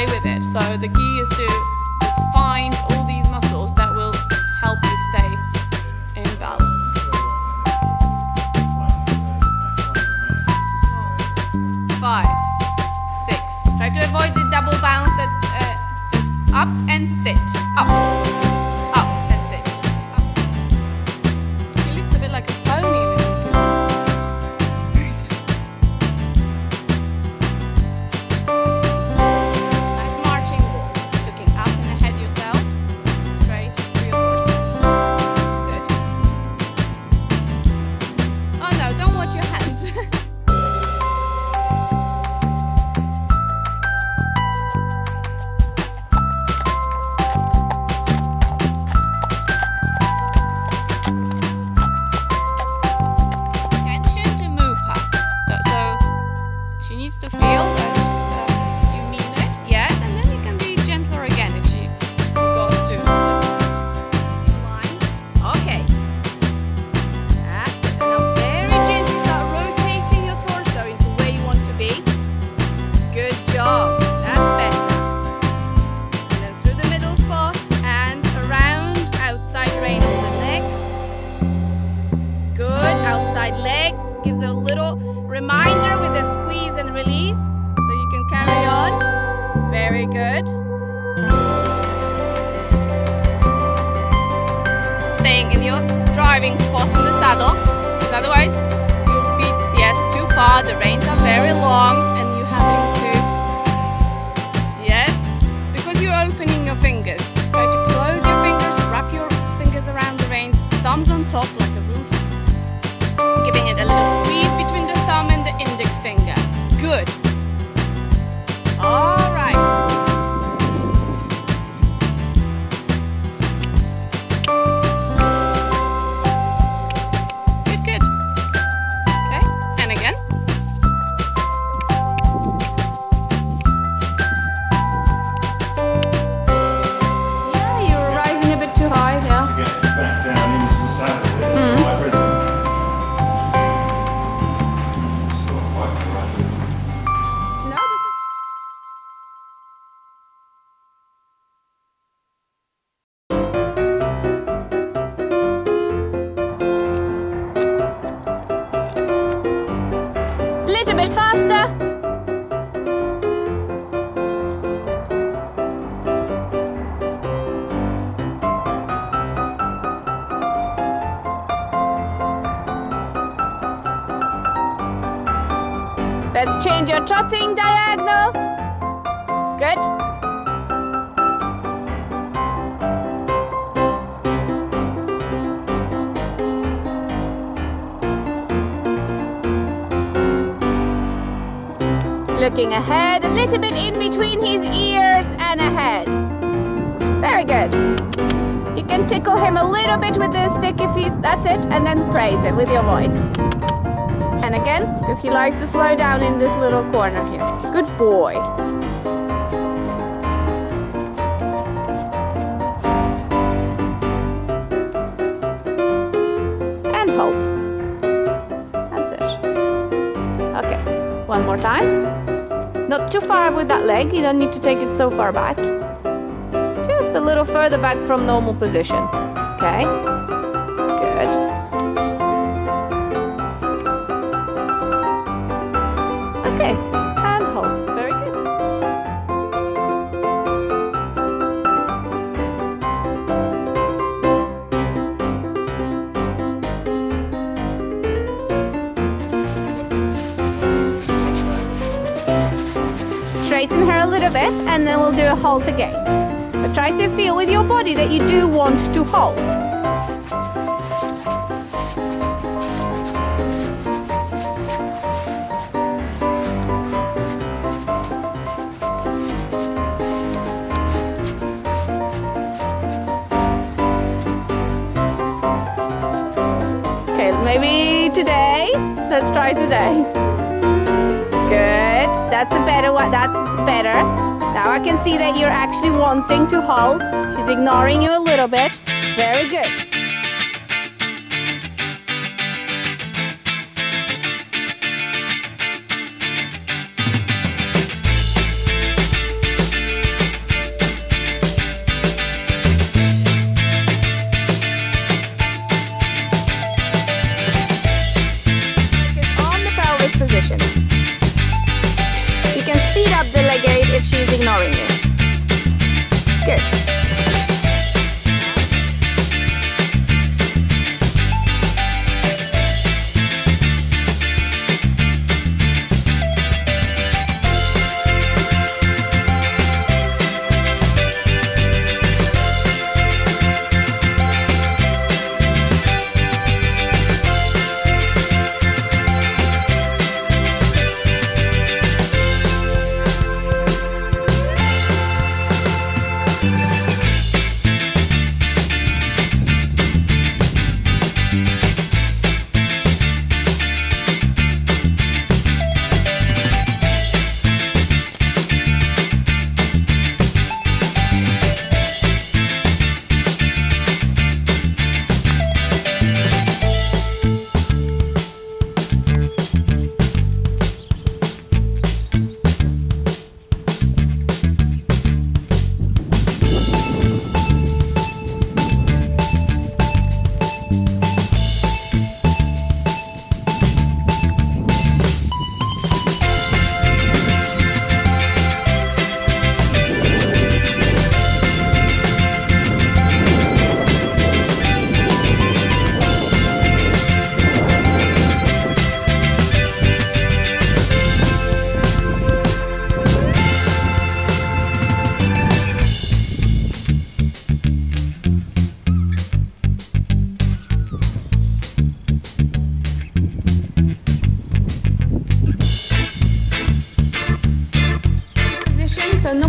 play with it. So the key is to just find all these muscles that will help you stay in balance. Five, six. Try to avoid the double bounce. At, uh, just. Up, driving spot in the saddle. 'cause Otherwise, you'll be, yes, too far. The reins are very long and you having to, yes, because you're opening your fingers. Try to close your fingers, wrap your fingers around the reins, thumbs on top like Let's change your trotting diagonal. Good. Looking ahead, a little bit in between his ears and ahead. Very good. You can tickle him a little bit with the stick if he's, that's it, and then praise it with your voice. And again, because he likes to slow down in this little corner here. Good boy. And hold. That's it. Okay, one more time. Not too far with that leg, you don't need to take it so far back. Just a little further back from normal position. Okay? Halt again. But try to feel with your body that you do want to halt. Okay, maybe today. Let's try today. Good. That's a better one. That's better. Now I can see that you're actually wanting to hold. She's ignoring you a little bit. Very good.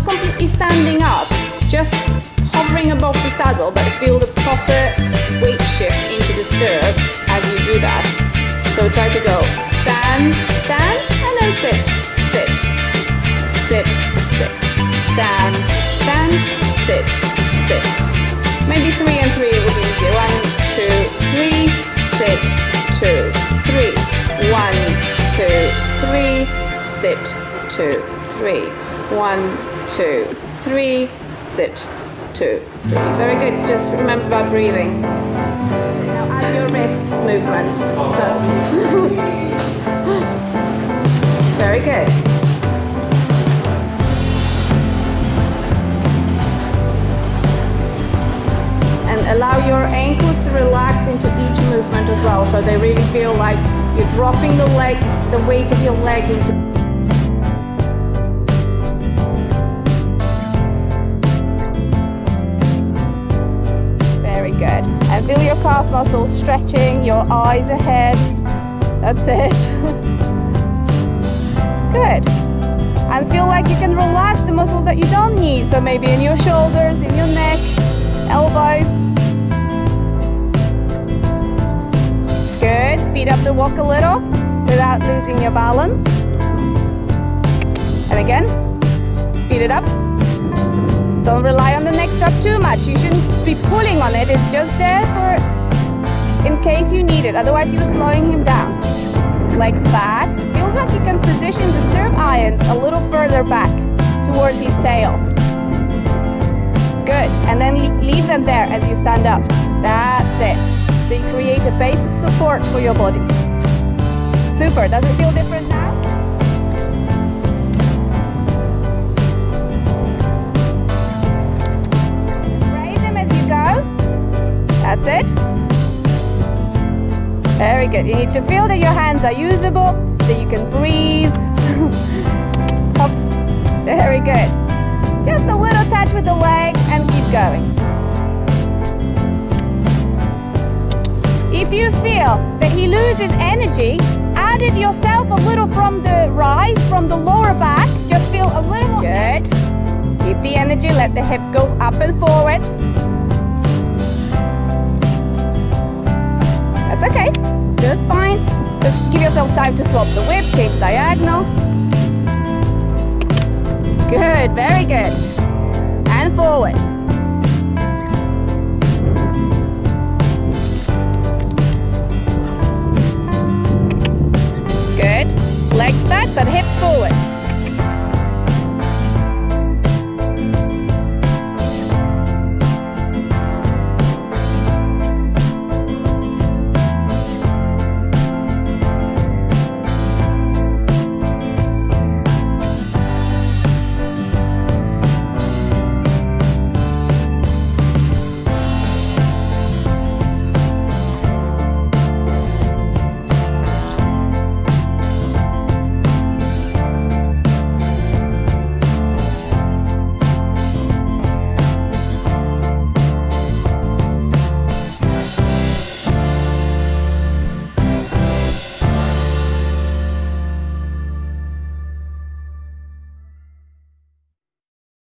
Not completely standing up, just hovering above the saddle, but feel the proper weight shift into the stirrups as you do that. So try to go stand, stand, and then sit, sit, sit, sit, stand, stand, sit, sit. Maybe three and three will be easier. One, two, three, sit, two, three. One, two, three, sit, two, three. One, two, three, sit, two, three. Very good. Just remember about breathing. Now add your wrists movements. So very good. And allow your ankles to relax into each movement as well, so they really feel like you're dropping the leg, the weight of your leg into calf muscles stretching, your eyes ahead. That's it. good. And feel like you can relax the muscles that you don't need. So maybe in your shoulders, in your neck, elbows. Good. Speed up the walk a little without losing your balance. And again, speed it up. Don't rely on the neck strap too much. You shouldn't be pulling on it. It's just there for in case you need it. Otherwise, you're slowing him down. Legs back. Feel like you can position the stirrup irons a little further back towards his tail. Good. And then leave them there as you stand up. That's it. So you create a base of support for your body. Super. Does it feel different now? Raise him as you go. That's it. Very good. You need to feel that your hands are usable, that you can breathe. Up. Very good. Just a little touch with the leg and keep going. If you feel that he loses energy, add it yourself a little from the rise, from the lower back. Just feel a little more. Good. Keep the energy, let the hips go up and forwards. That's okay, just fine. Give yourself time to swap the whip, change diagonal. Good, very good. And forward. Good. Legs back, but hips forward.